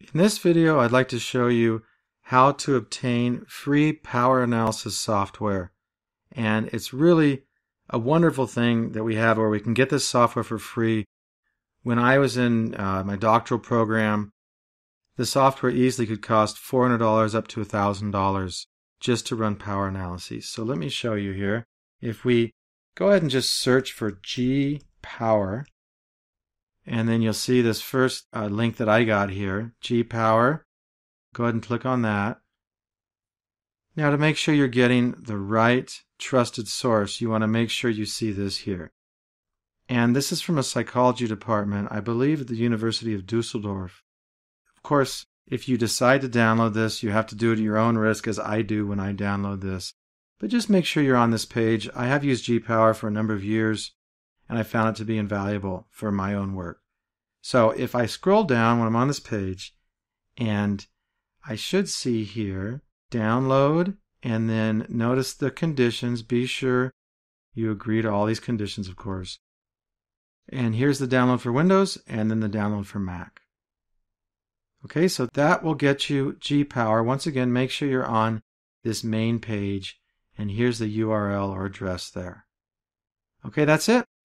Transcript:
In this video, I'd like to show you how to obtain free power analysis software. And it's really a wonderful thing that we have where we can get this software for free. When I was in uh, my doctoral program, the software easily could cost $400 up to $1,000 just to run power analyses. So let me show you here. If we go ahead and just search for G Power, and then you'll see this first uh, link that I got here, G Power. Go ahead and click on that. Now to make sure you're getting the right trusted source, you want to make sure you see this here. And this is from a psychology department, I believe at the University of Dusseldorf. Of course, if you decide to download this, you have to do it at your own risk, as I do when I download this. But just make sure you're on this page. I have used G-Power for a number of years and I found it to be invaluable for my own work. So if I scroll down when I'm on this page, and I should see here download, and then notice the conditions. Be sure you agree to all these conditions, of course. And here's the download for Windows, and then the download for Mac. Okay, so that will get you G-Power. Once again, make sure you're on this main page, and here's the URL or address there. Okay, that's it.